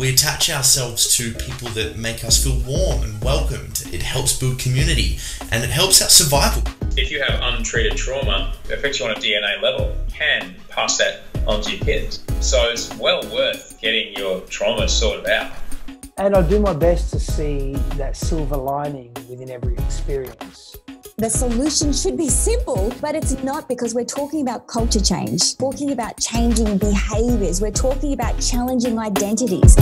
We attach ourselves to people that make us feel warm and welcomed. It helps build community and it helps our survival. If you have untreated trauma it affects you on a DNA level, can pass that on to your kids. So it's well worth getting your trauma sorted out. And I do my best to see that silver lining within every experience. The solution should be simple, but it's not because we're talking about culture change, talking about changing behaviors, we're talking about challenging identities.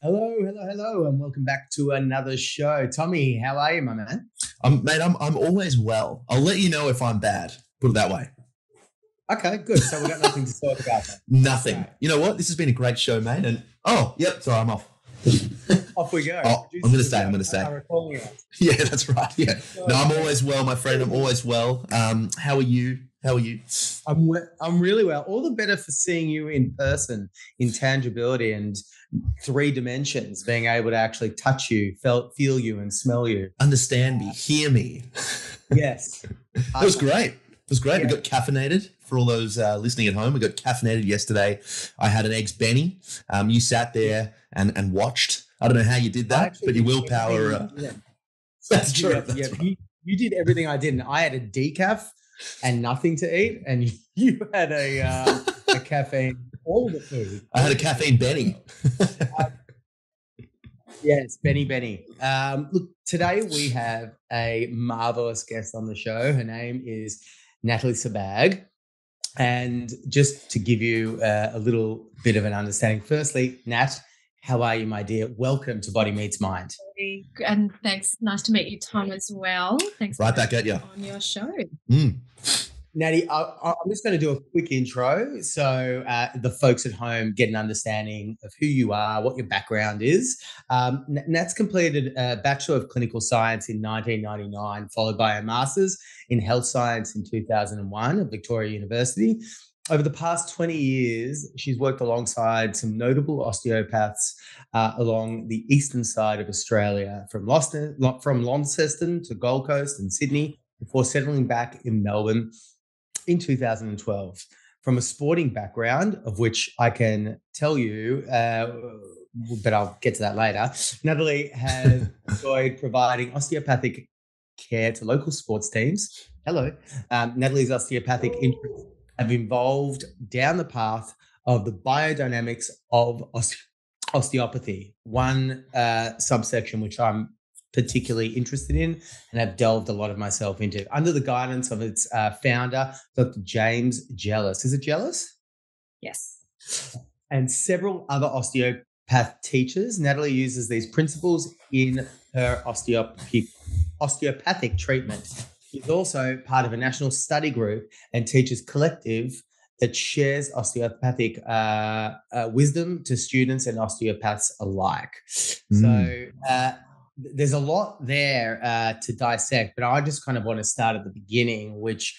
Hello, hello, hello, and welcome back to another show. Tommy, how are you, my man? I'm, mate, I'm, I'm always well. I'll let you know if I'm bad. Put it that way. Okay, good. So we've got nothing to talk about. Then. Nothing. Okay. You know what? This has been a great show, mate. And oh, yep, sorry, I'm off. Off we go. Oh, I'm gonna stay, I'm gonna stay. Are recalling us. Yeah, that's right. Yeah. No, I'm always well, my friend. I'm always well. Um, how are you? How are you? I'm I'm really well. All the better for seeing you in person, in tangibility and three dimensions, being able to actually touch you, felt, feel you, and smell you. Understand me, hear me. Yes, That was great. It was great. We got caffeinated for all those uh, listening at home. We got caffeinated yesterday. I had an eggs Benny. Um, you sat there and, and watched. I don't know how you did that, but your willpower. Uh, yeah. That's true. Yeah, that's yeah, right. you, you did everything I didn't. I had a decaf and nothing to eat, and you had a uh, a caffeine, all the food. I had a caffeine Benny. Yes, Benny Benny. Um, look, today we have a marvelous guest on the show. Her name is Nathalie Sabaag. And just to give you uh, a little bit of an understanding, firstly, Nat, how are you, my dear? Welcome to Body Meets Mind. And thanks. Nice to meet you, Tom, as well. Thanks. Right for back at having ya. me On your show. Mm. Natty, I, I- I'm just going to do a quick intro so uh, the folks at home get an understanding of who you are, what your background is. Um, Nat's completed a Bachelor of Clinical Science in 1999, followed by a Master's in Health Science in 2001 at Victoria University. Over the past 20 years, she's worked alongside some notable osteopaths uh, along the eastern side of Australia, from, Launceston, from Launceston to Gold Coast and Sydney, before settling back in Melbourne in 2012 from a sporting background, of which I can tell you, uh, but I'll get to that later. Nathalie has enjoyed providing osteopathic care to local sports teams. Hello. Um, Nathalie's osteopathic interests have evolved down the path of the biodynamics of oste- osteopathy, one uh, subsection which I'm particularly interested in and have delved a lot of myself into under the guidance of its uh, founder, Dr. James Jealous. Is it Jealous? Yes. And several other osteopath teachers. Nathalie uses these principles in her osteopathic, osteopathic treatment. She's also part of a national study group and teaches collective that shares osteopathic uh, uh, wisdom to students and osteopaths alike. So uh, there's a lot there uh, to dissect, but I just kind of want to start at the beginning, which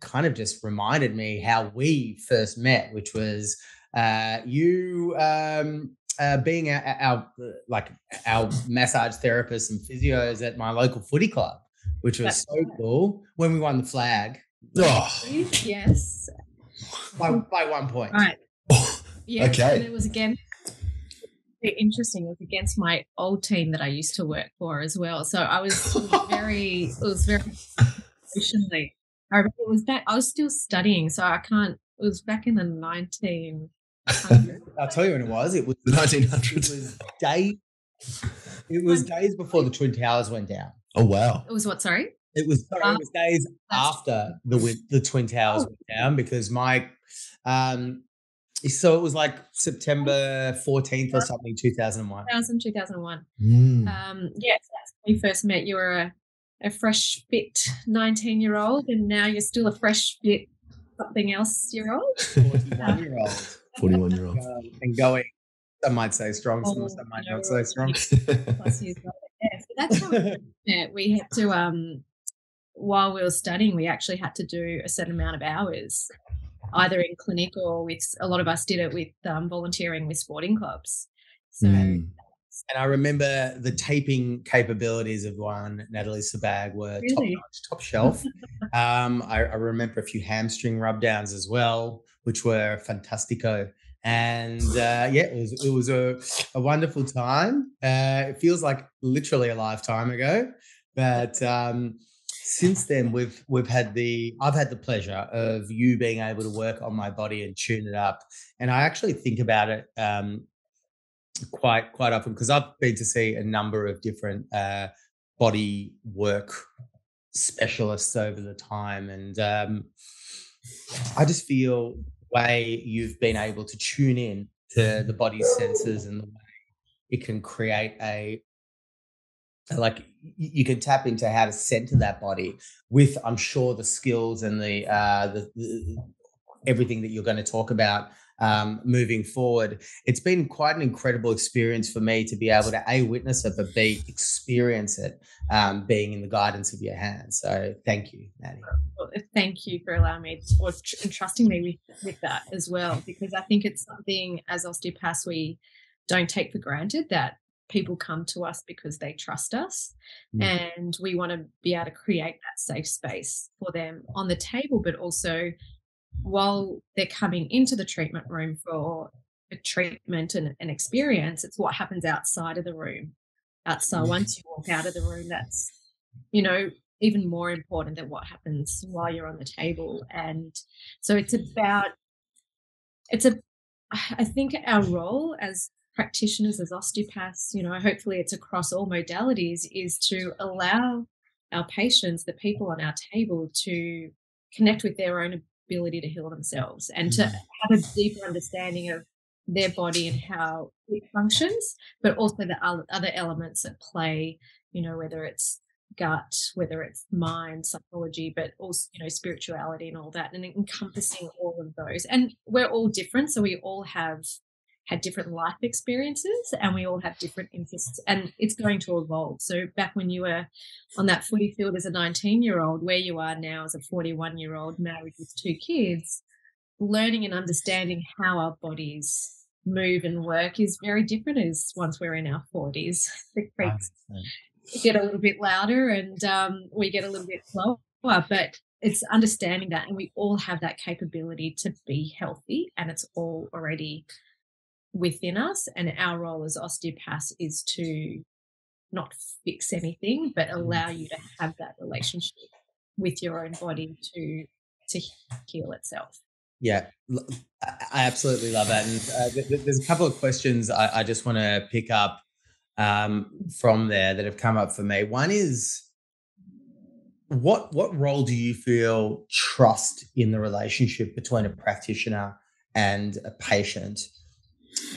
kind of just reminded me how we first met, which was uh, you um, uh, being our, our uh, like our massage therapists and physios at my local footy club, which was That's so cool when we won the flag Oh, Yes. by, by one point. Right. Yeah. Okay. And it was again very interesting. It was against my old team that I used to work for as well. So I was, very, it was very emotionally. I remember it was back. I was still studying, so I can't. It was back in the nineteen. I'll tell you when it was. It was the 1900s. it 1900s. was day. It was days before the twin towers went down. Oh, wow. It was what? Sorry. It was sorry, it was days That's- after the the twin towers Oh. went down because my um so it was like September 14th or something 2001. 2000, 2001. Mm. Um, yes, that's when we first met. You were a, a fresh fit 19 year old, and now you're still a fresh fit something else year old. 41 year old 41 year old. um, and going some might say strong some, Oh, some might not say strong that's how we. We had to, um, while we were studying, we actually had to do a certain amount of hours, either in clinic or with a lot of us did it with um, volunteering with sporting clubs. So Mm. And I remember the taping capabilities of one, Nathalie Sabaag, were top Really? notch, top shelf. um, I, I remember a few hamstring rub downs as well, which were fantastico. And uh, yeah, it was it was a, a wonderful time. Uh, it feels like literally a lifetime ago, but um, since then we've we've had the I've had the pleasure of you being able to work on my body and tune it up, and I actually think about it um, quite quite often because I've been to see a number of different uh, body work specialists over the time, and um, I just feel way you've been able to tune in to the body's senses and the way it can create a like you can tap into how to center that body with i'm sure the skills and the uh the, the everything that you're going to talk about um, moving forward. It's been quite an incredible experience for me to be able to a witness it, but b experience it, um, being in the guidance of your hands. So thank you, Maddie. Well, thank you for allowing me to, or tr- and trusting me with with that as well because I think it's something as osteopaths we don't take for granted that people come to us because they trust us Mm. and we want to be able to create that safe space for them on the table but also while they're coming into the treatment room for a treatment and an experience it's what happens outside of the room outside Mm. once you walk out of the room that's you know even more important than what happens while you're on the table and so it's about it's a i think our role as practitioners as osteopaths you know hopefully it's across all modalities is to allow our patients the people on our table to connect with their own ability to heal themselves and to Mm. have a deeper understanding of their body and how it functions but also the oth- other elements at play you know whether it's gut whether it's mind psychology but also you know spirituality and all that and encompassing all of those and we're all different so we all have had different life experiences and we all have different interests and it's going to evolve. So back when you were on that footy field as a 19 year old where you are now as a 41 year old married with two kids learning and understanding how our bodies move and work is very different as once we're in our 40s the creaks get a little bit louder and um, we get a little bit slower but it's understanding that and we all have that capability to be healthy and it's all already within us and our role as osteopaths is to not fix anything but allow you to have that relationship with your own body to to heal itself Yeah, I absolutely love that. And uh, th- th- there's a couple of questions I, I just want to pick up um, from there that have come up for me. One is, what what role do you feel trust in the relationship between a practitioner and a patient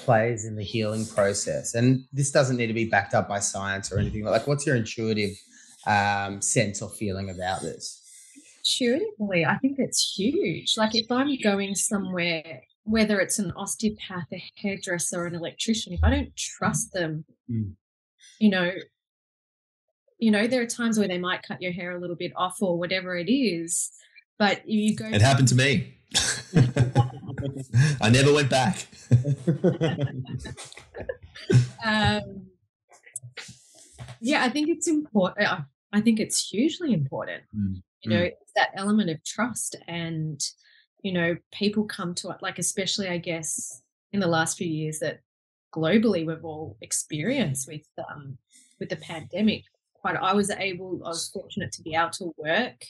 plays in the healing process? And this doesn't need to be backed up by science or anything. Like, what's your intuitive um, sense or feeling about this? intuitively, I think it's huge. Like if I'm going somewhere, whether it's an osteopath, a hairdresser, an electrician, if I don't trust them, Mm. you know, you know, there are times where they might cut your hair a little bit off or whatever it is, but you go. It happened to me. I never went back. um, yeah, I think it's important. I think it's hugely important. Mm, You know, it's that element of trust, and you know, people come to it like, especially, I guess, in the last few years that globally we've all experienced with um, with the pandemic. Quite, I was able, I was fortunate to be able to work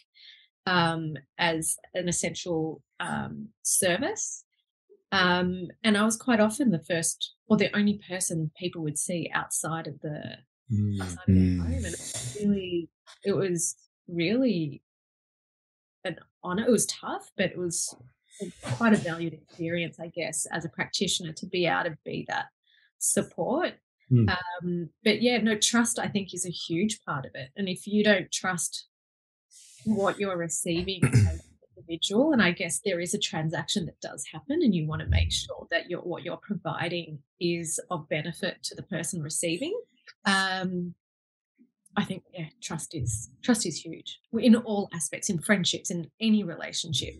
um, as an essential um, service. Um, and I was quite often the first or the only person people would see outside of the Mm, outside of Mm. home. And it was really, it was really an honor. It was tough, but it was quite a valued experience, I guess, as a practitioner to be able to be that support. Mm. Um, but yeah, no, trust I think is a huge part of it. And if you don't trust what you're receiving individual, and I guess there is a transaction that does happen, and you want to make sure that you're, what you're providing is of benefit to the person receiving. Um, I think yeah, trust is trust is huge in all aspects, in friendships, in any relationship.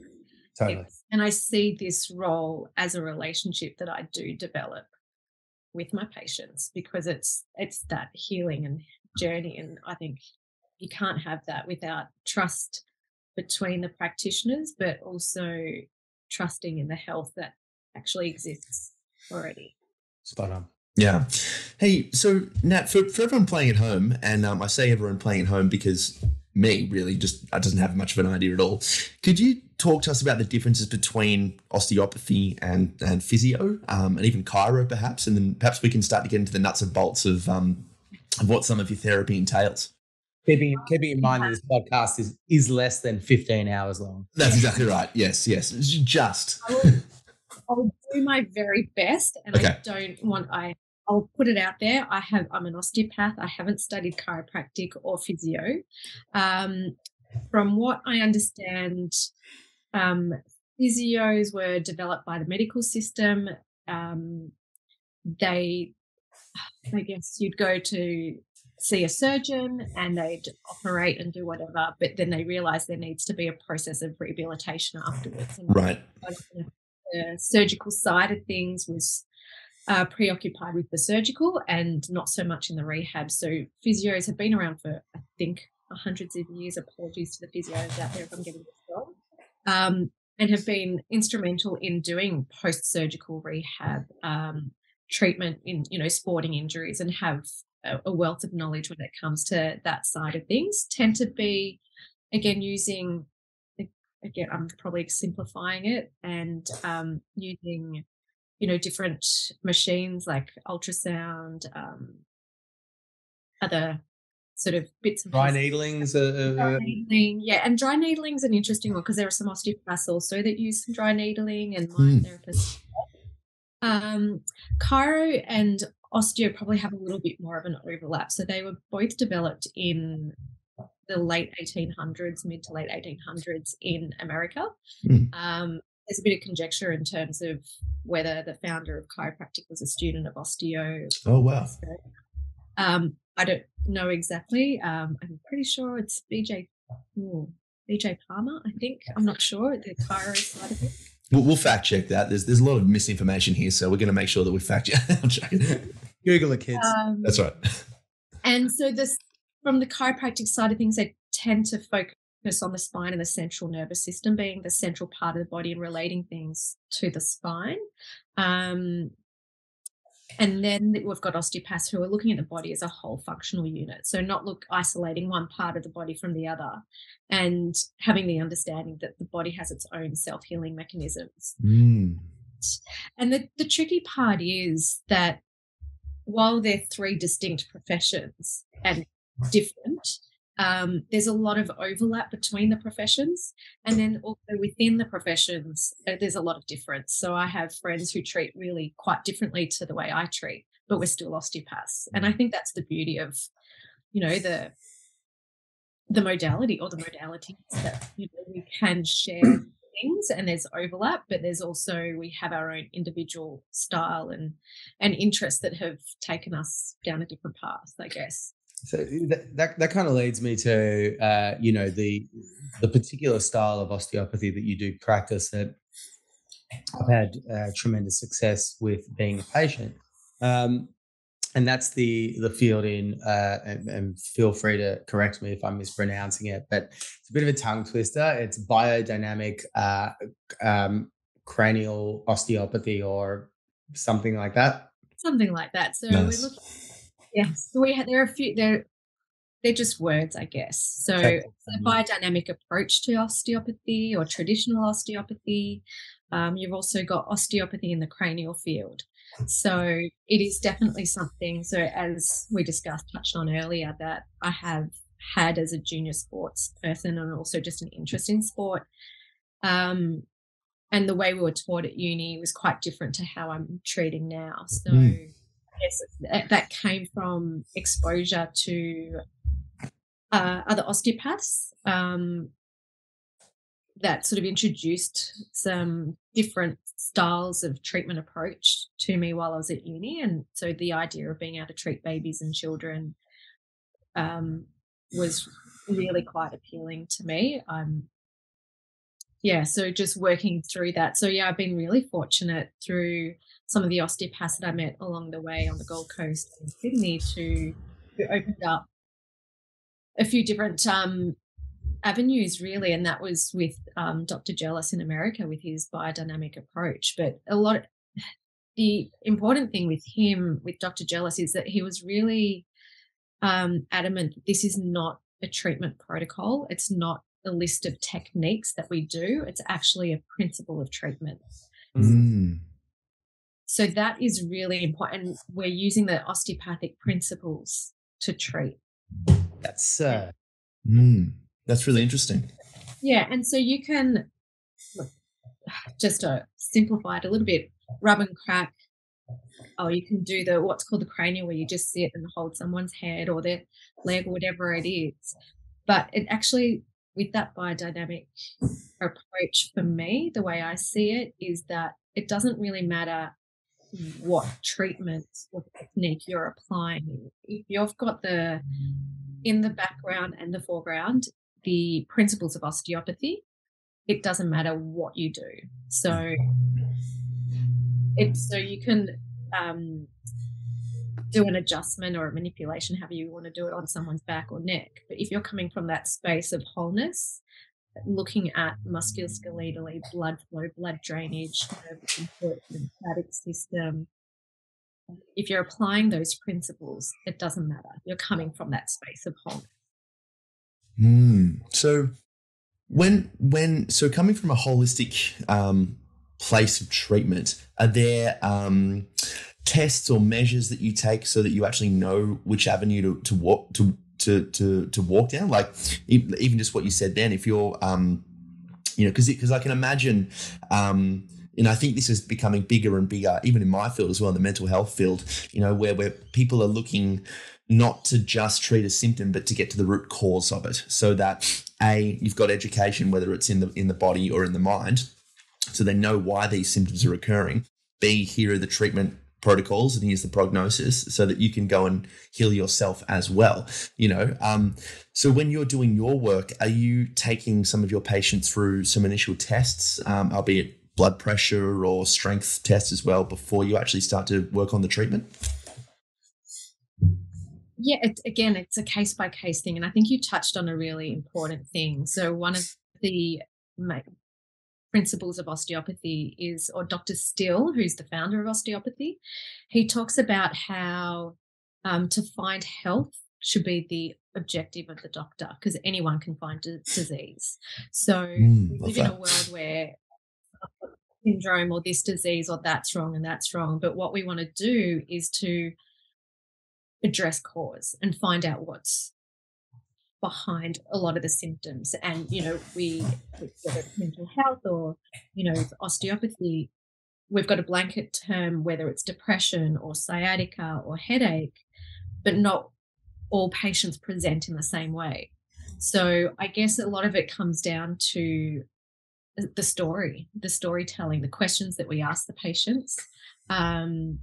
totally. It's- and I see this role as a relationship that I do develop with my patients because it's it's that healing and journey and i think you can't have that without trust between the practitioners but also trusting in the health that actually exists already Spot on. Yeah. Hey, so Nat, for, for everyone playing at home, and um, I say everyone playing at home because me really just I doesn't have much of an idea at all. Could you talk to us about the differences between osteopathy and and physio, um, and even chiro, perhaps, and then perhaps we can start to get into the nuts and bolts of um, of what some of your therapy entails. Keeping keeping in mind that this podcast is is less than fifteen hours long. That's exactly right. Yes, yes, just. I will, I'll do my very best, and Okay. I don't want I. I'll put it out there. I have. I'm an osteopath. I haven't studied chiropractic or physio. Um, from what I understand, um, physios were developed by the medical system. Um, they, I guess, you'd go to see a surgeon and they'd operate and do whatever, but then they realize there needs to be a process of rehabilitation afterwards. And Right. the surgical side of things was uh, preoccupied with the surgical and not so much in the rehab. So physios have been around for, I think, hundreds of years. Apologies to the physios out there if I'm getting this wrong. Um, and have been instrumental in doing post-surgical rehab um, treatment in, you know, sporting injuries and have a, wealth of knowledge when it comes to that side of things. Tend to be, again, using again, I'm probably simplifying it and um, using, you know, different machines like ultrasound, um, other sort of bits of Dry needlings. Uh, Dry uh, needling, yeah, and dry needling is an interesting one because there are some osteopaths also that use some dry needling and my Hmm. therapists. Um, chiro and osteo probably have a little bit more of an overlap. So they were both developed in the late 1800s, mid to late 1800s in America. Hmm. Um, there's a bit of conjecture in terms of whether the founder of chiropractic was a student of osteo Oh wow. um, I don't know exactly. Um, I'm pretty sure it's BJ ooh, BJ Palmer. I think I'm not sure the chiro side of it. We'll, we'll fact check that. There's there's a lot of misinformation here, so we're going to make sure that we fact check. I'm. Google it, kids. Um, That's right. and so this from the chiropractic side of things, they tend to focus on the spine and the central nervous system being the central part of the body and relating things to the spine. Um, and then we've got osteopaths who are looking at the body as a whole functional unit. So not look isolating one part of the body from the other and having the understanding that the body has its own self-healing mechanisms. Mm. And the, the tricky part is that while they're three distinct professions and different, um, there's a lot of overlap between the professions. And then also within the professions, uh, there's a lot of difference. So I have friends who treat really quite differently to the way I treat, but we're still osteopaths. And I think that's the beauty of, you know, the the modality or the modalities that you know, we can share things and there's overlap but there's also we have our own individual style and and interests that have taken us down a different path i guess So that that, that kind of leads me to uh, you know the the particular style of osteopathy that you do practice that I've had uh, tremendous success with being a patient, um, and that's the the field in uh, and, and feel free to correct me if I'm mispronouncing it, but it's a bit of a tongue twister. It's biodynamic uh, um, cranial osteopathy or something like that. something like that so Nice. we're looking yes. We have there are a few there they're just words i guess. So Okay. it's a biodynamic approach to osteopathy or traditional osteopathy. Um, you've also got osteopathy in the cranial field. So it is definitely something so as we discussed touched on earlier that i have had as a junior sports person and also just an interest in sport. Um, and the way we were taught at uni was quite different to how i'm treating now. So Mm. Yes that, came from exposure to uh, other osteopaths um, that sort of introduced some different styles of treatment approach to me while I was at uni. And so the idea of being able to treat babies and children um, was really quite appealing to me. I'm yeah, so just working through that. So yeah, I've been really fortunate through some of the osteopaths that I met along the way on the Gold Coast in Sydney to, to opened up a few different um, avenues really and that was with um, dr Jealous in america with his biodynamic approach but a lot of, the important thing with him with dr Jealous is that he was really um, adamant this is not a treatment protocol it's not a list of techniques that we do it's actually a principle of treatment Mm. so that is really important we're using the osteopathic principles to treat That's uh, Mm. That's really interesting. Yeah, and so you can just to simplify it a little bit, rub and crack. Oh, you can do the what's called the cranial, where you just sit and hold someone's head or their leg or whatever it is. But it actually, with that biodynamic approach, for me, the way I see it is that it doesn't really matter what treatment or technique you're applying. If you've got the in the background and the foreground the principles of osteopathy, it doesn't matter what you do. So it's so you can um, do an adjustment or a manipulation, however you want to do it on someone's back or neck. But if you're coming from that space of wholeness, looking at musculoskeletally, blood flow, blood drainage, lymphatic system, if you're applying those principles, it doesn't matter. You're coming from that space of wholeness. Mm. So when when so coming from a holistic um, place of treatment, are there um, tests or measures that you take so that you actually know which avenue to, to walk to to to to walk down? Like even just what you said then, if you're um, you know, because because I can imagine. Um, and I think this is becoming bigger and bigger, even in my field as well, in the mental health field, you know, where, where people are looking not to just treat a symptom, but to get to the root cause of it. So that A, you've got education, whether it's in the in the body or in the mind, so they know why these symptoms are occurring. B, here are the treatment protocols and here's the prognosis so that you can go and heal yourself as well you know um, so when you're doing your work are you taking some of your patients through some initial tests um, albeit blood pressure or strength tests as well before you actually start to work on the treatment? Yeah, it, again, it's a case by case thing. And I think you touched on a really important thing. So, one of the principles of osteopathy is, or Dr. Still, who's the founder of osteopathy, he talks about how um, to find health should be the objective of the doctor because anyone can find d- disease. So mm, we live in a world where syndrome or this disease or that's wrong and that's wrong. But what we want to do is to address cause and find out what's behind a lot of the symptoms. And, you know, we, whether it's mental health or, you know, osteopathy, we've got a blanket term, whether it's depression or sciatica or headache, but not all patients present in the same way. So I guess a lot of it comes down to the story, the storytelling, the questions that we ask the patients, um,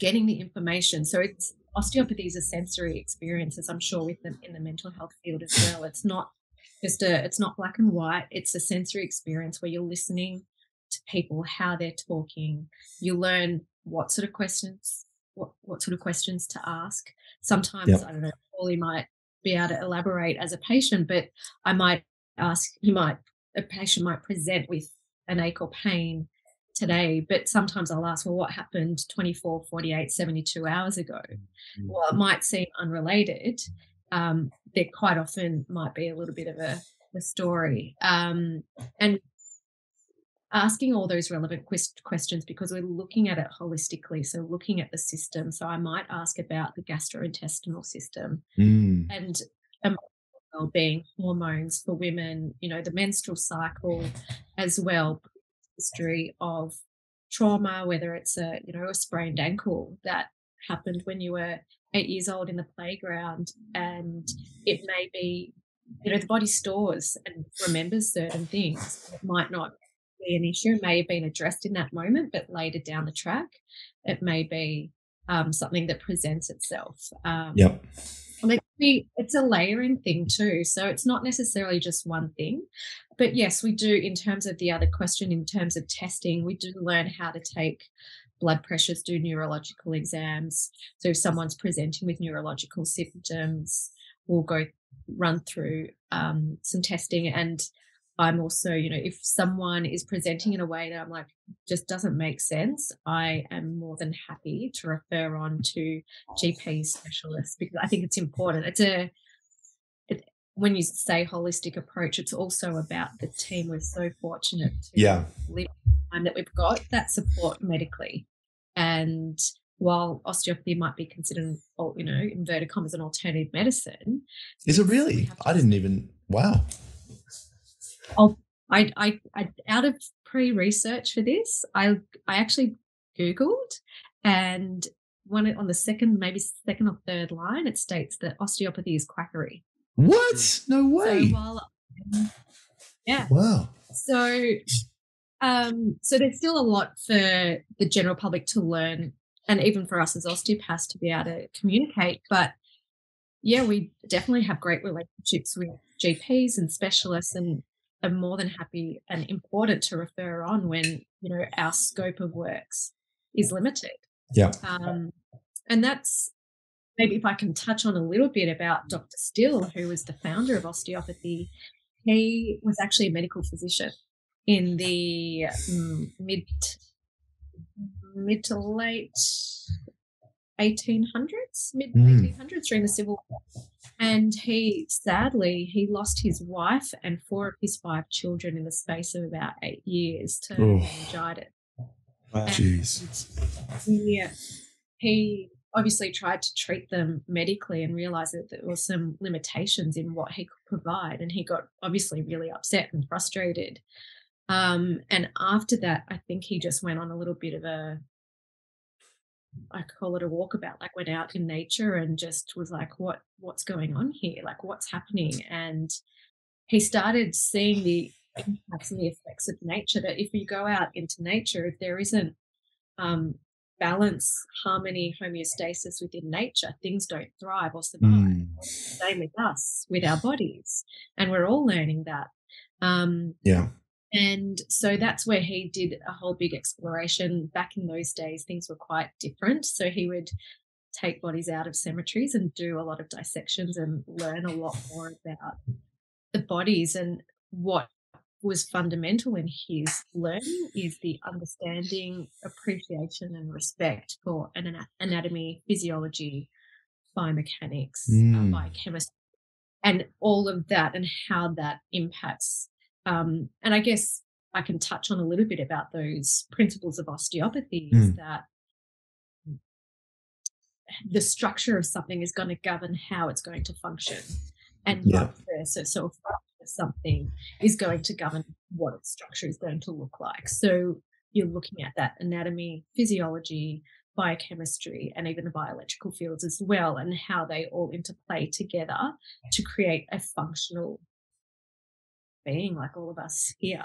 getting the information. So it's osteopathy is a sensory experience, as I'm sure with them in the mental health field as well. It's not just a, it's not black and white. It's a sensory experience where you're listening to people, how they're talking. You learn what sort of questions, what what sort of questions to ask. Sometimes yep. I don't know, Paulie might be able to elaborate as a patient, but I might ask, he might a patient might present with an ache or pain today, but sometimes I'll ask, well, what happened 24, 48, 72 hours ago? Mm-hmm. Well, it might seem unrelated. Um, there quite often might be a little bit of a, a story. Um, and asking all those relevant quest- questions because we're looking at it holistically. So, looking at the system. So, I might ask about the gastrointestinal system mm. and well-being hormones for women you know the menstrual cycle as well history of trauma whether it's a you know a sprained ankle that happened when you were eight years old in the playground and it may be you know the body stores and remembers certain things. It might not be an issue it may have been addressed in that moment but later down the track. It may be um, something that presents itself um, yep it's a layering thing too. So it's not necessarily just one thing. But yes, we do, in terms of the other question, in terms of testing, we do learn how to take blood pressures, do neurological exams. So if someone's presenting with neurological symptoms, we'll go run through um, some testing and I'm also, you know, if someone is presenting in a way that I'm like, just doesn't make sense, I am more than happy to refer on to GP specialists because I think it's important. It's a, it, when you say holistic approach, it's also about the team. We're so fortunate to yeah. live time that we've got that support medically. And while osteopathy might be considered, you know, inverted commas, an alternative medicine. Is it really? I didn't even, wow. I'll, I, I, I, out of pre-research for this, I, I actually Googled and one on the second, maybe second or third line, it states that osteopathy is quackery. What? No way. So while, yeah. Wow. So, um, so there's still a lot for the general public to learn, and even for us as osteopaths to be able to communicate. But yeah, we definitely have great relationships with GPs and specialists, and are more than happy and important to refer on when you know our scope of works is limited. Yeah. Um, and that's maybe if I can touch on a little bit about Dr. Still, who was the founder of osteopathy. He was actually a medical physician in the um, mid mid to late 1800s, mid mm. 1800s during the Civil War. And he sadly he lost his wife and four of his five children in the space of about eight years to meningitis. Wow. Jeez. He, he obviously tried to treat them medically and realized that there were some limitations in what he could provide. And he got obviously really upset and frustrated. Um, and after that, I think he just went on a little bit of a I call it a walkabout, like went out in nature and just was like, what what's going on here? Like what's happening? And he started seeing the impacts and the effects of nature that if you go out into nature, if there isn't um, balance, harmony, homeostasis within nature, things don't thrive or survive. Mm. Same with us, with our bodies. And we're all learning that. Um, yeah. And so that's where he did a whole big exploration. Back in those days, things were quite different. So he would take bodies out of cemeteries and do a lot of dissections and learn a lot more about the bodies. And what was fundamental in his learning is the understanding, appreciation, and respect for an anatomy, physiology, biomechanics, mm. uh, biochemistry, and all of that, and how that impacts um, and I guess I can touch on a little bit about those principles of osteopathy mm. that the structure of something is going to govern how it's going to function and yeah. versa. So if something is going to govern what its structure is going to look like. So you're looking at that anatomy, physiology, biochemistry, and even the bioelectrical fields as well, and how they all interplay together to create a functional being like all of us here.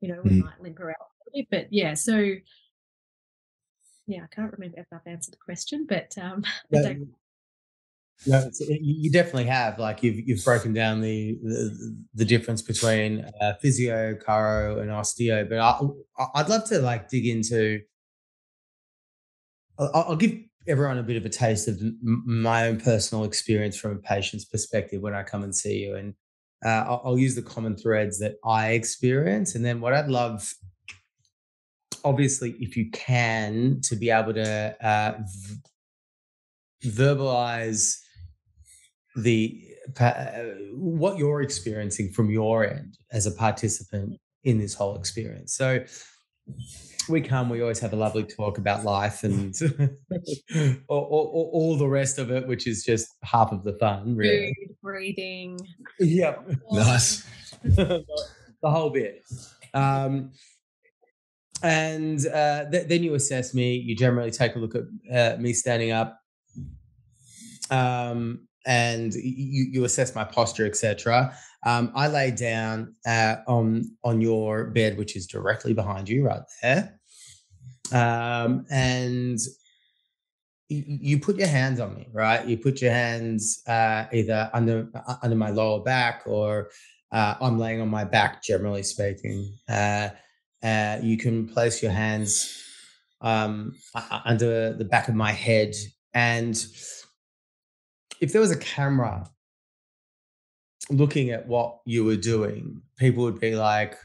You know, we mm. might limp around a bit, but yeah, so yeah, I can't remember if I've answered the question, but um, no, no you definitely have. Like you've you've broken down the the, the difference between uh, physio, chiro, and osteo. But I, I'd love to like dig into. I'll, I'll give everyone a bit of a taste of my own personal experience from a patient's perspective when I come and see you, and uh, I'll, I'll use the common threads that I experience. And then what I'd love, obviously, if you can, to be able to uh, v- verbalize the uh, what you're experiencing from your end as a participant in this whole experience. So we come, we always have a lovely talk about life and all, all, all, the rest of it, which is just half of the fun, really. Food, breathing. Yeah. Nice. the whole bit. Um, and uh, th- then you assess me. You generally take a look at uh, me standing up, um, and you, you assess my posture, etc. Um, I lay down uh, on on your bed, which is directly behind you, right there. Um, and you put your hands on me, right? You put your hands uh, either under uh, under my lower back or uh, I'm laying on my back, generally speaking. Uh, uh, you can place your hands um, under the back of my head, and if there was a camera looking at what you were doing, people would be like,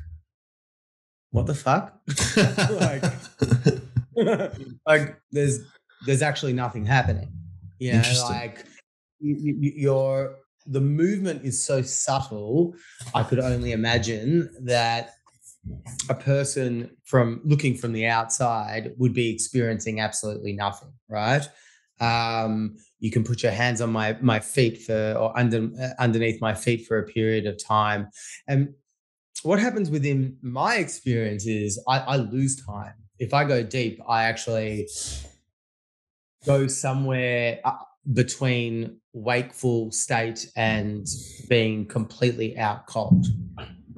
"What the fuck?" like, like there's there's actually nothing happening. You know, like you, you, your the movement is so subtle. I could only imagine that a person from looking from the outside would be experiencing absolutely nothing, right? Um, you can put your hands on my my feet for or under uh, underneath my feet for a period of time, and what happens within my experience is I, I lose time. If I go deep, I actually go somewhere uh, between wakeful state and being completely out cold.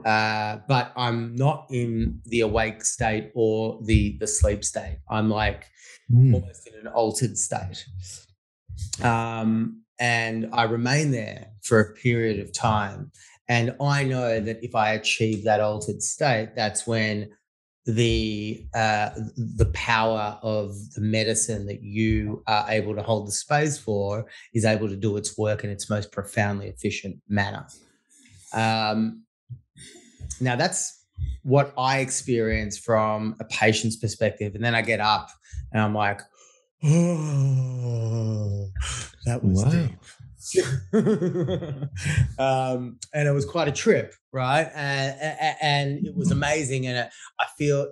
Uh, but I'm not in the awake state or the the sleep state. I'm like mm. almost in an altered state. Um, and I remain there for a period of time. And I know that if I achieve that altered state, that's when the uh, the power of the medicine that you are able to hold the space for is able to do its work in its most profoundly efficient manner. Um, now that's what I experience from a patient's perspective, and then I get up and I'm like, oh, that was wow. deep. um, and it was quite a trip, right? And, and it was amazing. And I feel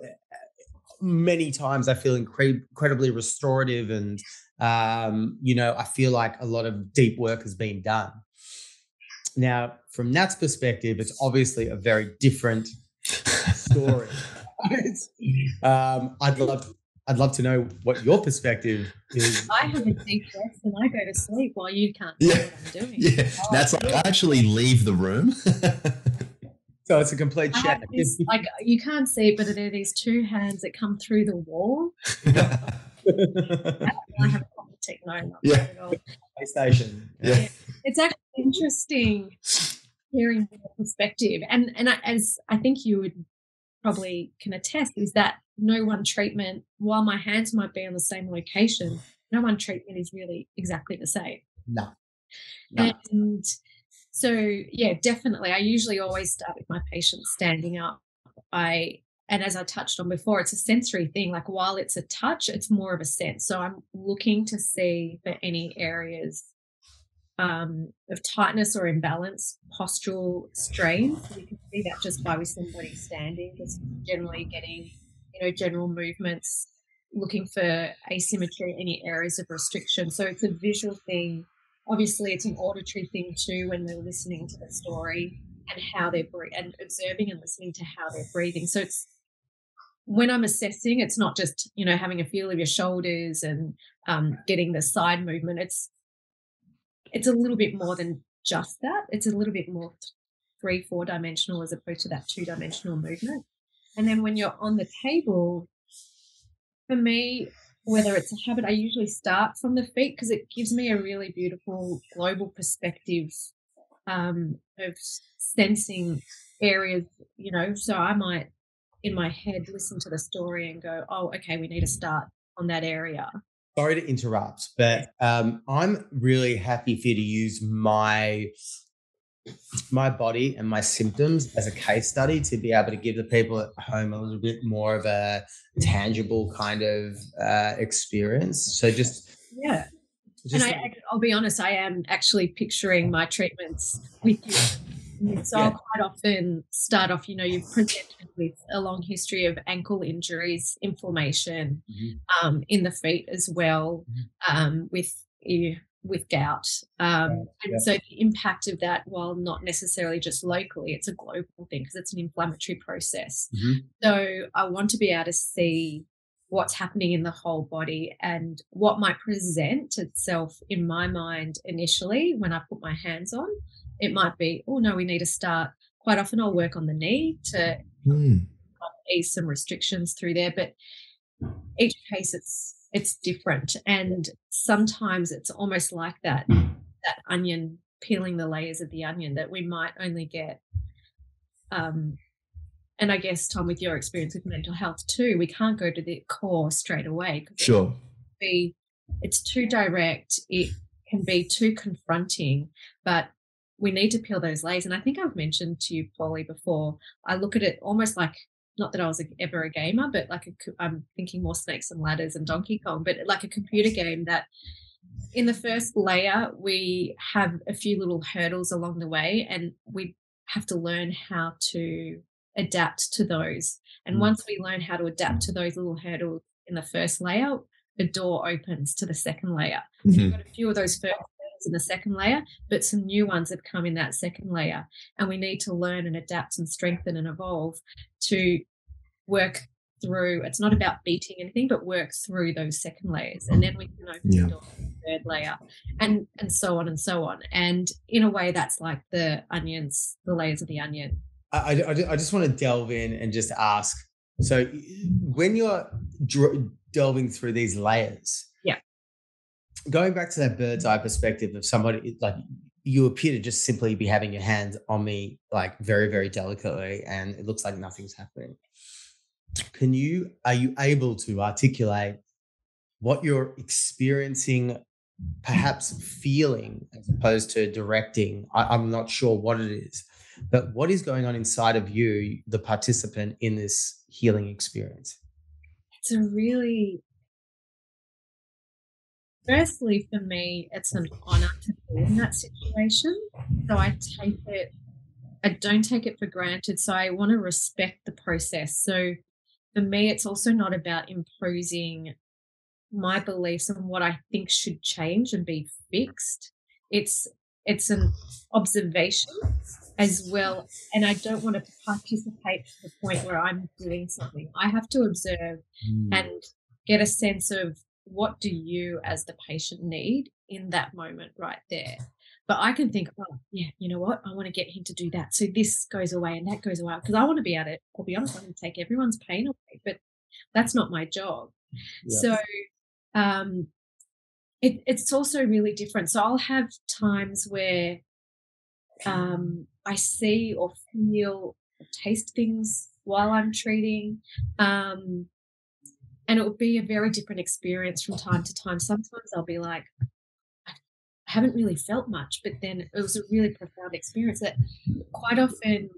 many times I feel incre- incredibly restorative, and um, you know, I feel like a lot of deep work has been done. Now, from Nat's perspective, it's obviously a very different story. um, I'd love I'd love to know what your perspective is. I have a deep rest and I go to sleep while you can't yeah. what I'm doing. Yeah, oh, that's like I actually leave the room. so it's a complete chat. This, like you can't see it, but there are these two hands that come through the wall. I have a tech no, yeah. PlayStation. Yeah. yeah. It's actually interesting hearing your perspective. And and I, as I think you would probably can attest, is that no one treatment, while my hands might be on the same location, no one treatment is really exactly the same. No. no. And so, yeah, definitely. I usually always start with my patients standing up. I and as I touched on before, it's a sensory thing. Like while it's a touch, it's more of a sense. So I'm looking to see for any areas um, of tightness or imbalance, postural strain. So you can see that just by with somebody standing, just generally getting you know, general movements, looking for asymmetry, any areas of restriction. So it's a visual thing. Obviously, it's an auditory thing too when they're listening to the story and how they're breathing and observing and listening to how they're breathing. So it's when I'm assessing, it's not just you know having a feel of your shoulders and um, getting the side movement. It's it's a little bit more than just that. It's a little bit more three, four dimensional as opposed to that two dimensional movement. And then when you're on the table, for me, whether it's a habit, I usually start from the feet because it gives me a really beautiful global perspective um, of sensing areas, you know. So I might, in my head, listen to the story and go, oh, okay, we need to start on that area. Sorry to interrupt, but um, I'm really happy for you to use my my body and my symptoms as a case study to be able to give the people at home a little bit more of a tangible kind of uh, experience. So just yeah. Just and I, I'll be honest, I am actually picturing my treatments with you. So yeah. I'll quite often start off, you know, you've presented with a long history of ankle injuries, inflammation mm-hmm. um, in the feet as well, mm-hmm. um, with with gout. Um, and yeah. so the impact of that, while not necessarily just locally, it's a global thing because it's an inflammatory process. Mm-hmm. So I want to be able to see what's happening in the whole body and what might present itself in my mind initially when I put my hands on. It might be, oh no, we need to start. Quite often I'll work on the knee to mm. ease some restrictions through there, but each case it's it's different. And sometimes it's almost like that that onion peeling the layers of the onion that we might only get um and I guess Tom with your experience with mental health too, we can't go to the core straight away. Sure. Be it's too direct. It can be too confronting, but we need to peel those layers. And I think I've mentioned to you, Paulie, before. I look at it almost like not that I was a, ever a gamer, but like a, I'm thinking more snakes and ladders and Donkey Kong, but like a computer game that in the first layer we have a few little hurdles along the way, and we have to learn how to adapt to those. And mm. once we learn how to adapt to those little hurdles in the first layer, the door opens to the second layer. Mm-hmm. So we've got a few of those first in the second layer, but some new ones have come in that second layer. And we need to learn and adapt and strengthen and evolve to work through it's not about beating anything but work through those second layers and then we can open yeah. the door to the third layer and and so on and so on and in a way that's like the onions the layers of the onion i, I, I just want to delve in and just ask so when you're dr- delving through these layers. Going back to that bird's eye perspective of somebody like you appear to just simply be having your hands on me like very, very delicately, and it looks like nothing's happening. Can you are you able to articulate what you're experiencing, perhaps feeling as opposed to directing? I, I'm not sure what it is, but what is going on inside of you, the participant in this healing experience? it's a really firstly for me it's an honor to be in that situation so i take it i don't take it for granted so i want to respect the process so for me it's also not about imposing my beliefs and what i think should change and be fixed it's it's an observation as well. And I don't want to participate to the point where I'm doing something. I have to observe mm. and get a sense of what do you as the patient need in that moment right there. But I can think, oh, yeah, you know what? I want to get him to do that. So this goes away and that goes away. Because I want to be at it. I'll be honest, I want to take everyone's pain away, but that's not my job. Yeah. So um, it, it's also really different. So I'll have times where um, I see or feel or taste things while I'm treating. Um, and it will be a very different experience from time to time. Sometimes I'll be like, I haven't really felt much, but then it was a really profound experience that quite often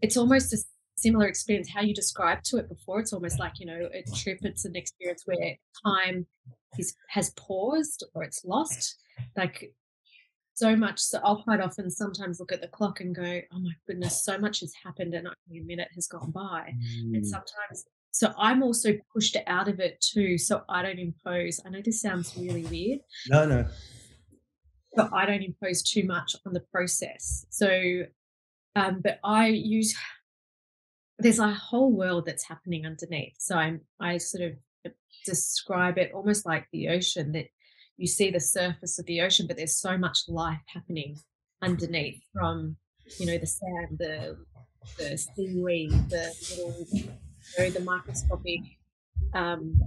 it's almost a similar experience how you described to it before it's almost like you know a trip it's an experience where time is, has paused or it's lost like so much so I'll quite often sometimes look at the clock and go, oh my goodness, so much has happened and only a minute has gone by. Mm. And sometimes so I'm also pushed out of it too. So I don't impose. I know this sounds really weird. No, no. But I don't impose too much on the process. So um, but I use there's a whole world that's happening underneath. So I'm I sort of describe it almost like the ocean that you see the surface of the ocean, but there's so much life happening underneath from, you know, the sand, the the seaweed, the little, know, the microscopic um,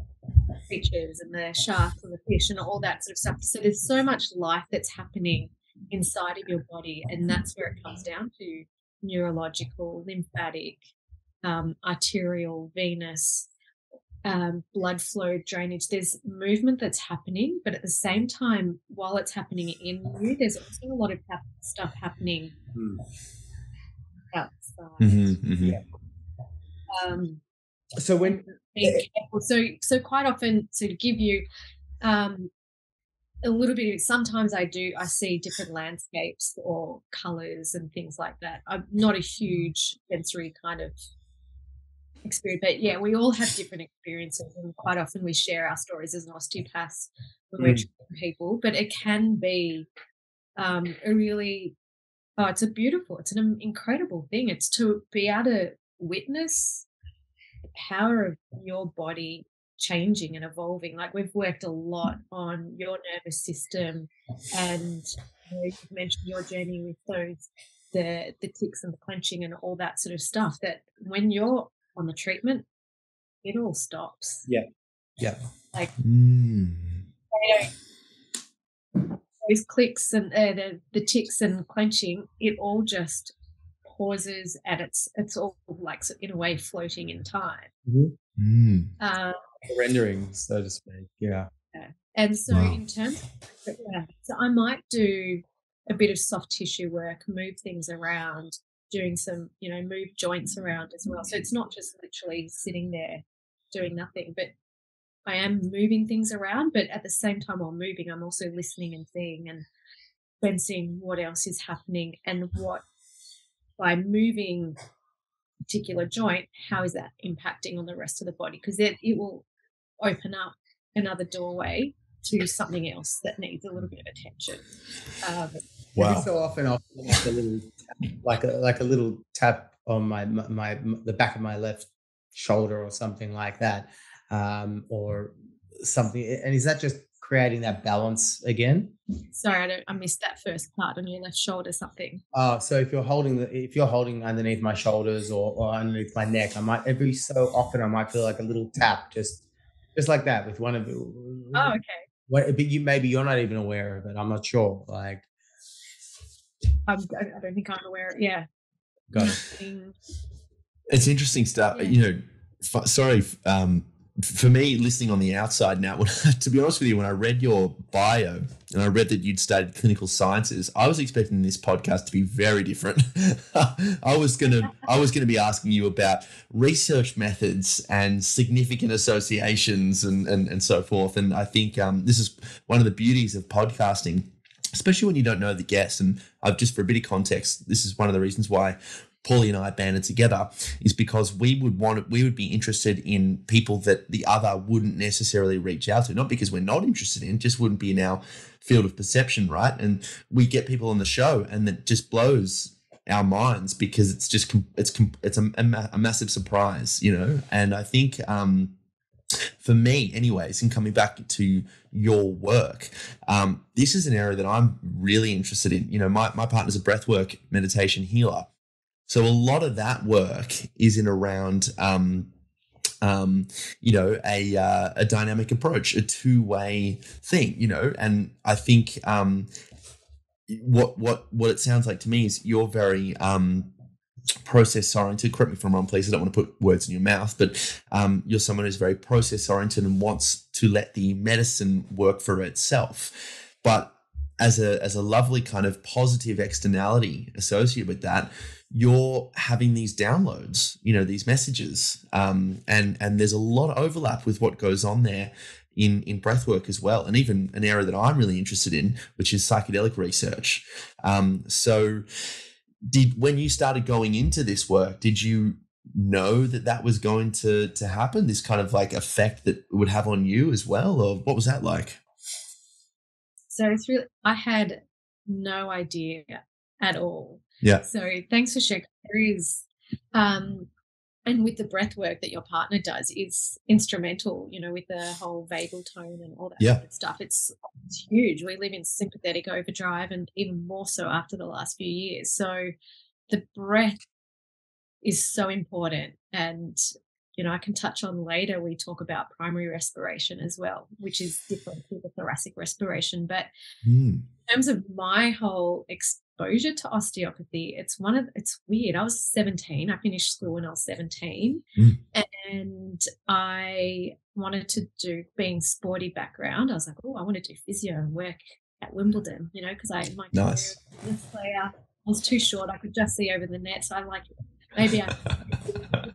creatures and the sharks and the fish and all that sort of stuff. So there's so much life that's happening inside of your body, and that's where it comes down to neurological, lymphatic, um, arterial, venous, um, blood flow drainage there's movement that's happening but at the same time while it's happening in you there's also a lot of stuff happening mm. outside mm-hmm, mm-hmm. Yeah. Um, so when so so quite often to give you um, a little bit sometimes i do i see different landscapes or colors and things like that i'm not a huge sensory kind of experience. But yeah, we all have different experiences, and quite often we share our stories as an osteopath when we're mm. people. But it can be um, a really, oh, it's a beautiful, it's an incredible thing. It's to be able to witness power of your body changing and evolving. Like we've worked a lot on your nervous system, and you know, you've mentioned your journey with those the the tics and the clenching and all that sort of stuff. That when you're on the treatment, it all stops. Yeah. Yeah. Like Mm. those clicks and uh, the the ticks and clenching, it all just pauses and it's it's all like in a way floating in time. Mm. Um, Rendering, so to speak. Yeah. And so, Wow. in terms, of, yeah, so I might do a bit of soft tissue work, move things around, doing some, you know, move joints around as well. So it's not just literally sitting there doing nothing, but I am moving things around. But at the same time, while moving, I'm also listening and seeing and sensing what else is happening and what by moving a particular joint, how is that impacting on the rest of the body? Because it, it will open up another doorway to something else that needs a little bit of attention. Um, Wow. So often, I'll feel like a little, tap, like a like a little tap on my, my my the back of my left shoulder or something like that, um, or something. And is that just creating that balance again? sorry, I, don't, I missed that first part on your left shoulder. Something. Uh, so if you're holding the if you're holding underneath my shoulders or, or underneath my neck, I might every so often I might feel like a little tap, just just like that with one of the. Oh, okay. What, but you maybe you're not even aware of it. I'm not sure. Like, I'm, I I don't think I'm aware. Yeah. got it. It's interesting stuff. Yeah. You know, f- sorry, um, for me, listening on the outside now, when, to be honest with you, when I read your bio and I read that you'd studied clinical sciences, I was expecting this podcast to be very different. I was gonna, I was gonna be asking you about research methods and significant associations and and, and so forth. And I think um, this is one of the beauties of podcasting, especially when you don't know the guest. And I've just for a bit of context, this is one of the reasons why Paulie and I banded together is because we would want we would be interested in people that the other wouldn't necessarily reach out to, not because we're not interested in, just wouldn't be in our field of perception, right? And we get people on the show, and that just blows our minds because it's just it's it's a, a, massive surprise, you know. And I think um, for me, anyways, in coming back to your work, um, this is an area that I'm really interested in. You know, my my partner's a breathwork meditation healer. So a lot of that work is in around, um, um, you know, a uh, a dynamic approach, a two way thing, you know, and I think um, what what what it sounds like to me is you're very um, process oriented. Correct me if I'm wrong, please. I don't want to put words in your mouth, but um, you're someone who's very process oriented and wants to let the medicine work for itself, but as a as a lovely kind of positive externality associated with that you're having these downloads you know these messages um, and and there's a lot of overlap with what goes on there in in breathwork as well and even an area that i'm really interested in which is psychedelic research. Um, so did when you started going into this work did you know that that was going to to happen? This kind of like effect that would have on you as well or what was that like So it's really, I had no idea at all. Yeah. So thanks for sharing. There is, um, and with the breath work that your partner does is instrumental, you know, with the whole vagal tone and all that Yeah. sort of stuff. It's, it's huge. We live in sympathetic overdrive and even more so after the last few years. So the breath is so important. And, you know, I can touch on later, we talk about primary respiration as well, which is different to the thoracic respiration. But Hmm. in terms of my whole exposure to osteopathy, it's one of it's weird. I was 17. I finished school when I was 17. Mm. And I wanted to do being sporty background. I was like, oh, I want to do physio and work at Wimbledon, you know, because I my Nice. career player. I was too short. I could just see over the net. So I'm like, maybe I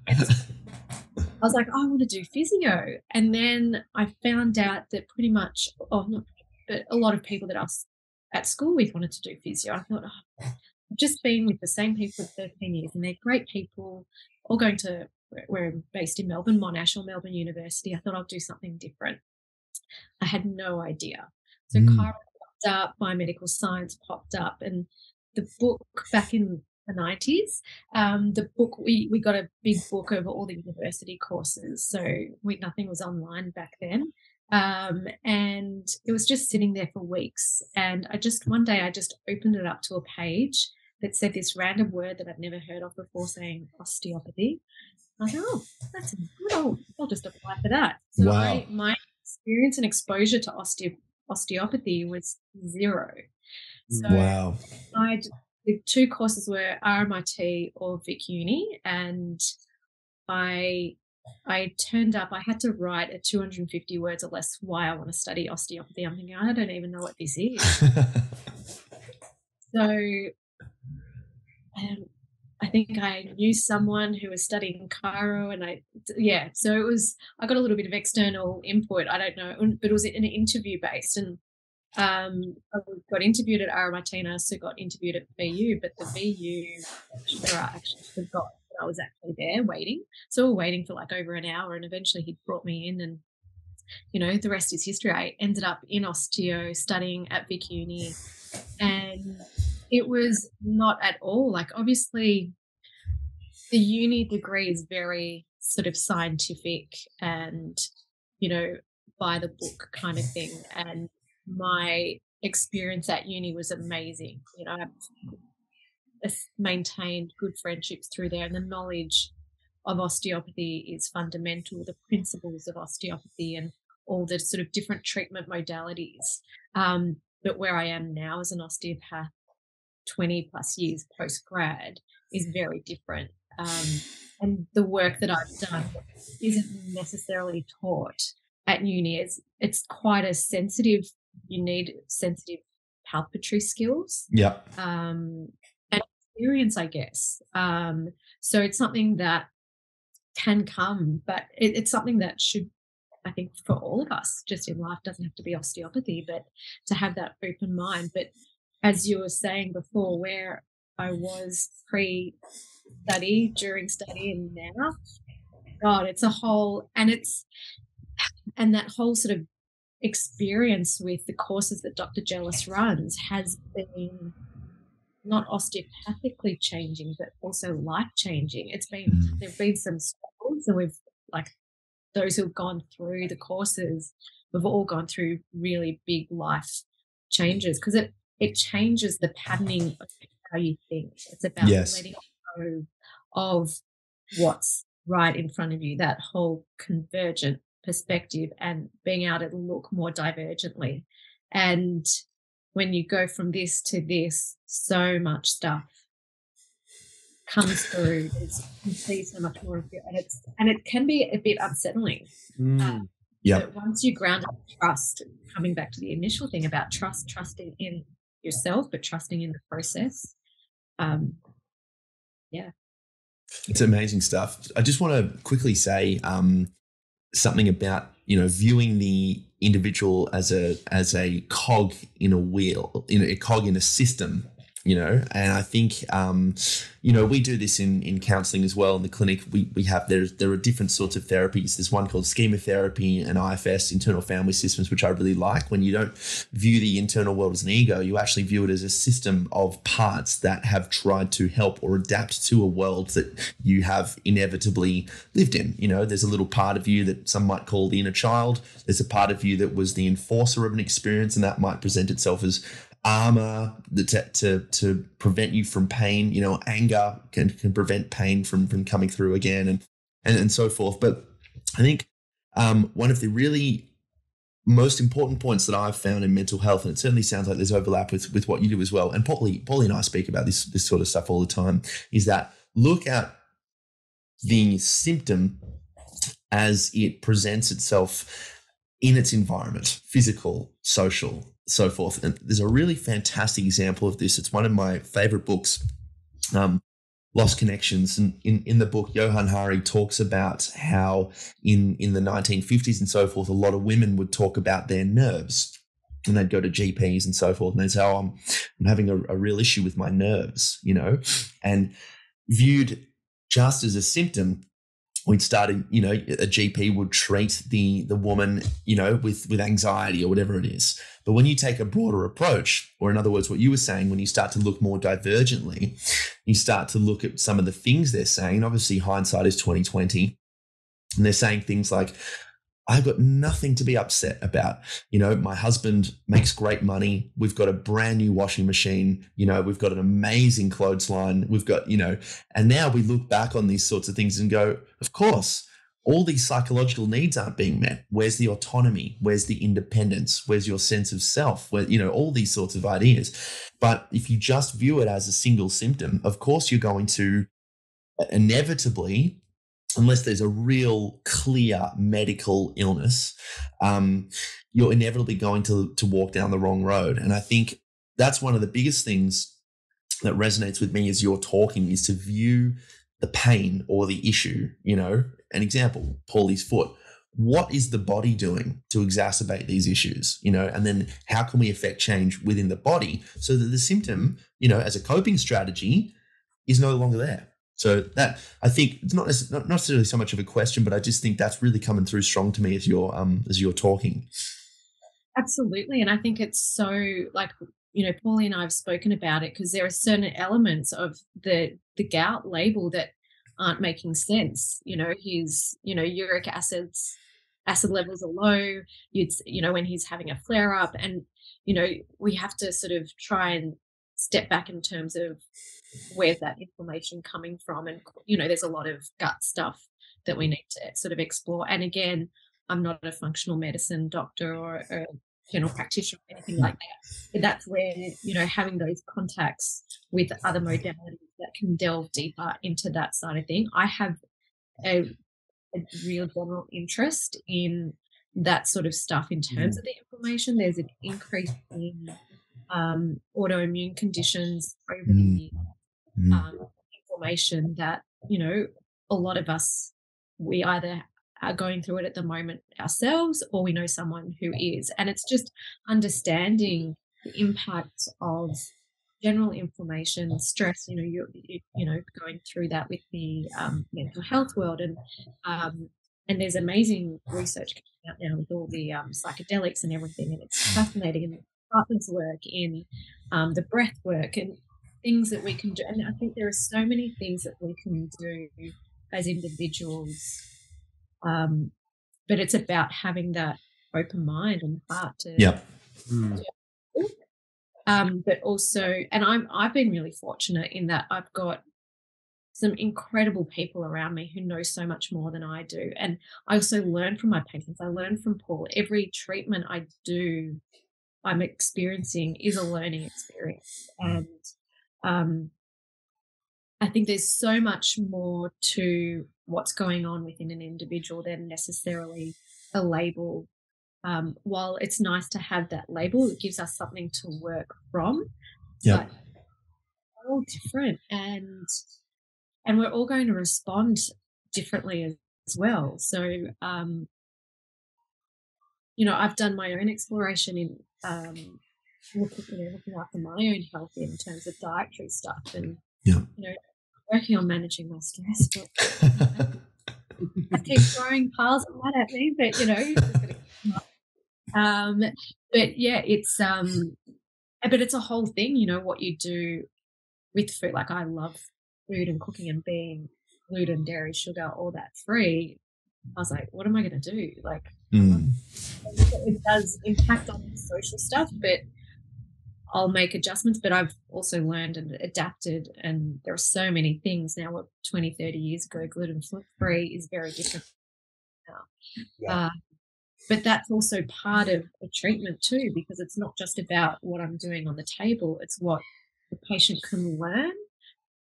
I was like, oh, I want to do physio. And then I found out that pretty much, oh, not, but a lot of people that I was at school with wanted to do physio. I thought, oh, I've just been with the same people for 13 years and they're great people, all going to, we're- we're based in Melbourne, Monash or Melbourne University. I thought I'll do something different. I had no idea. So Mm. chiro popped up, biomedical science popped up, and the book back in the 90s um, the book we we got a big book over all the university courses so we nothing was online back then um, and it was just sitting there for weeks and i just one day i just opened it up to a page that said this random word that i'd never heard of before saying osteopathy i like oh that's good oh, i'll just apply for that so Wow. I, my experience and exposure to osteo- osteopathy was zero. So wow. I the two courses were RMIT or Vic Uni, and I I turned up. I had to write a 250 words or less why I want to study osteopathy. I'm thinking I don't even know what this is. so um, I think I knew someone who was studying chiro, and I, yeah, so it was, I got a little bit of external input. I don't know, but it was an interview based. And um, I got interviewed at and I also got interviewed at VU, but the VU lecturer actually forgot that I was actually there waiting. So we were waiting for like over an hour, and eventually he brought me in and you know, the rest is history. I ended up in osteo studying at Vic Uni and it was not at all like obviously the uni degree is very sort of scientific and you know by the book kind of thing and my experience at uni was amazing you know i've maintained good friendships through there and the knowledge of osteopathy is fundamental the principles of osteopathy and all the sort of different treatment modalities um, but where i am now as an osteopath 20 plus years post grad is very different. Um, and the work that I've done isn't necessarily taught at uni. It's, it's quite a sensitive, you need sensitive palpatory skills. Yeah. Um, and experience, I guess. Um, so it's something that can come, but it, it's something that should I think for all of us, just in life, doesn't have to be osteopathy, but to have that open mind. But as you were saying before, where I was pre study, during study, and now, God, it's a whole, and it's, and that whole sort of experience with the courses that Dr. Jealous runs has been not osteopathically changing, but also life changing. It's been, mm. there've been some struggles, and we've like those who've gone through the courses, we've all gone through really big life changes because it it changes the patterning of how you think. It's about yes. letting go of what's right in front of you, that whole convergent perspective and being able to look more divergently. And when you go from this to this, so much stuff comes through. you see so much more of it, and it's and it can be a bit unsettling. Mm. Um, yeah. Once you ground up trust, coming back to the initial thing about trust, trusting in yourself, but trusting in the process. Um, yeah. It's amazing stuff. I just want to quickly say um, something about you know viewing the individual as a as a cog in a wheel, in a cog in a system you know and i think um, you know we do this in in counseling as well in the clinic. We we have there there are different sorts of therapies. There's one called schema therapy and ifs internal family systems which i really like. When you don't view the internal world as an ego you actually view it as a system of parts that have tried to help or adapt to a world that you have inevitably lived in. You know there's a little part of you that some might call the inner child. There's a part of you that was the enforcer of an experience and that might present itself as armor to, to to prevent you from pain. You know, anger can can prevent pain from from coming through again, and and and so forth. But I think um, one of the really most important points that I've found in mental health, and it certainly sounds like there's overlap with with what you do as well. And Paulie, Paulie and I speak about this this sort of stuff all the time. Is that look at the symptom as it presents itself in its environment, physical, social, so forth. And there's a really fantastic example of this. It's one of my favorite books, um, Lost Connections. And in, in the book, Johann Hari talks about how in, in the 1950s and so forth, a lot of women would talk about their nerves. And they'd go to GPs and so forth, and they'd say, "Oh, I'm, I'm having a, a real issue with my nerves," you know, and viewed just as a symptom we'd started you know a gp would treat the the woman you know with with anxiety or whatever it is. But when you take a broader approach or in other words what you were saying when you start to look more divergently you start to look at some of the things they're saying obviously hindsight is 2020 and they're saying things like I've got nothing to be upset about. You know, my husband makes great money. We've got a brand new washing machine. You know, we've got an amazing clothesline. We've got, you know, and now we look back on these sorts of things and go, of course, all these psychological needs aren't being met. Where's the autonomy? Where's the independence? Where's your sense of self? Where, you know, all these sorts of ideas. But if you just view it as a single symptom, of course, you're going to inevitably, unless there's a real clear medical illness, um, you're inevitably going to, to walk down the wrong road. And I think that's one of the biggest things that resonates with me as you're talking is to view the pain or the issue, you know, an example, Paulie's foot. What is the body doing to exacerbate these issues, you know, and then how can we affect change within the body so that the symptom, you know, as a coping strategy is no longer there. So that I think it's not not necessarily so much of a question, but I just think that's really coming through strong to me as you're um as you're talking. Absolutely, and I think it's so like you know, Paulie and I have spoken about it because there are certain elements of the the gout label that aren't making sense. You know, his you know uric acids acid levels are low. You'd you know when he's having a flare up, and you know we have to sort of try and step back in terms of where's that inflammation coming from, and you know there's a lot of gut stuff that we need to sort of explore. And again, I'm not a functional medicine doctor or, or general practitioner or anything like that. But that's where, you know, having those contacts with other modalities that can delve deeper into that side of thing. I have a, a real general interest in that sort of stuff in terms mm. of the inflammation. There's an increase in um, autoimmune conditions over mm. the year, mm. um, inflammation that, you know, a lot of us, we either are going through it at the moment ourselves or we know someone who is. And it's just understanding the impact of general inflammation, stress. You know, you're you, you know going through that with the um, mental health world, and um, and there's amazing research coming out now with all the um, psychedelics and everything, and it's fascinating. And partners work in um, the breath work and things that we can do. And I think there are so many things that we can do as individuals um, but it's about having that open mind and heart to yeah. Mm. Um, but also, and I'm I've been really fortunate in that I've got some incredible people around me who know so much more than I do, and I also learn from my patients. I learn from Paul. Every treatment I do, I'm experiencing is a learning experience, and um, I think there's so much more to what's going on within an individual than necessarily a label. Um, while it's nice to have that label, it gives us something to work from. Yeah, we're all different, and and we're all going to respond differently as, as well. So, um, you know, I've done my own exploration in um, looking, you know, looking after my own health in terms of dietary stuff, and yeah. you know, working on managing my stress, but I keep throwing piles of that at me, but you know, um, but yeah, it's um, but it's a whole thing, you know, what you do with food. Like I love food and cooking and being gluten, dairy, sugar, all that free. I was like, what am I going to do? Like, mm. it does impact on social stuff, but I'll make adjustments, but I've also learned and adapted. And there are so many things now. What 20, 30 years ago, gluten free is very different now. Yeah. Uh, but that's also part of the treatment too, because it's not just about what I'm doing on the table, it's what the patient can learn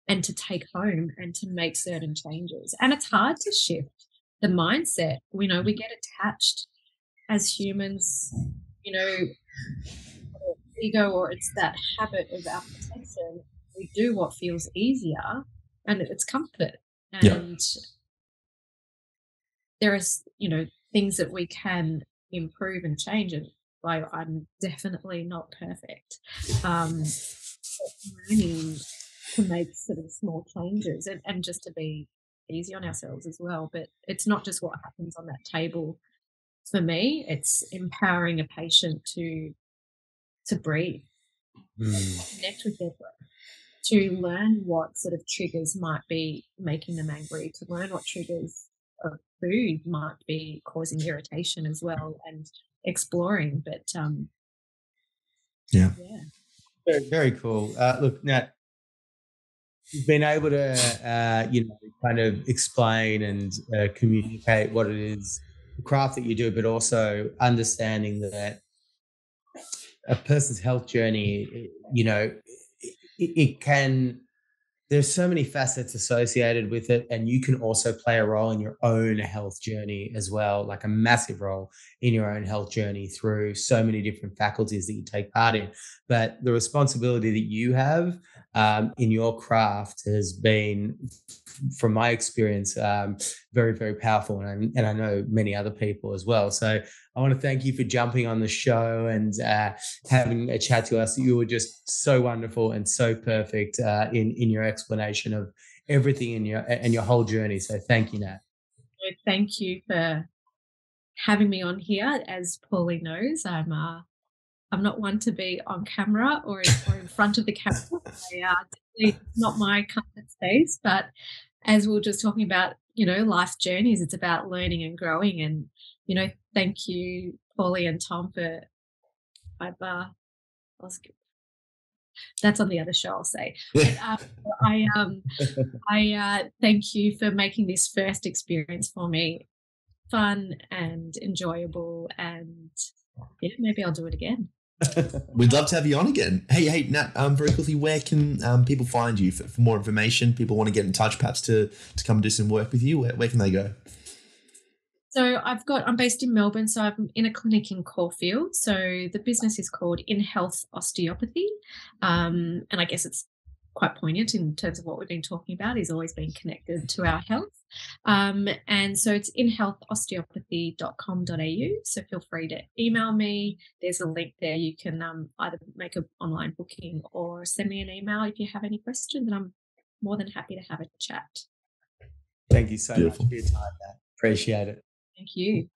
and to take home and to make certain changes. And it's hard to shift the mindset. You know, we get attached as humans, you know, ego or it's that habit of our protection, we do what feels easier and it's comfort. And yeah. there is, you know, things that we can improve and change. And like, I'm definitely not perfect. Um, learning to make sort of small changes and, and just to be easy on ourselves as well. But it's not just what happens on that table. For me, it's empowering a patient to to breathe, mm. connect with their breath, to learn what sort of triggers might be making them angry, to learn what triggers of food might be causing irritation as well, and exploring. But um, yeah, yeah, very, very cool. Uh, look, Nat, you've been able to, uh, you know, kind of explain and uh, communicate what it is, the craft that you do, but also understanding that a person's health journey, you know, it, it can there's so many facets associated with it and you can also play a role in your own health journey as well like a massive role in your own health journey through so many different faculties that you take part in. But the responsibility that you have um, in your craft has been from my experience um, very very powerful and I, and I know many other people as well so I want to thank you for jumping on the show and uh, having a chat to us. You were just so wonderful and so perfect uh, in in your explanation of everything in your and your whole journey. So thank you, Nat. Thank you for having me on here. As Paulie knows, I'm uh, I'm not one to be on camera or in, or in front of the camera. I, uh, not my comfort space, but as we were just talking about, you know, life journeys, it's about learning and growing and you know, thank you, Paulie and Tom, for uh, that's on the other show. I'll say. But, uh, I um, I uh, thank you for making this first experience for me fun and enjoyable, and yeah, maybe I'll do it again. We'd love to have you on again. Hey, hey, Nat. Um, very quickly, where can um, people find you for, for more information? People want to get in touch, perhaps to to come do some work with you. Where, where can they go? So I've got I'm based in Melbourne, so I'm in a clinic in Caulfield. So the business is called In Health Osteopathy, um, and I guess it's quite poignant in terms of what we've been talking about. Is always being connected to our health, um, and so it's inhealthosteopathy.com.au. So feel free to email me. There's a link there. You can um, either make an online booking or send me an email if you have any questions, and I'm more than happy to have a chat. Thank you so Beautiful. much for your time, Appreciate it. Thank you.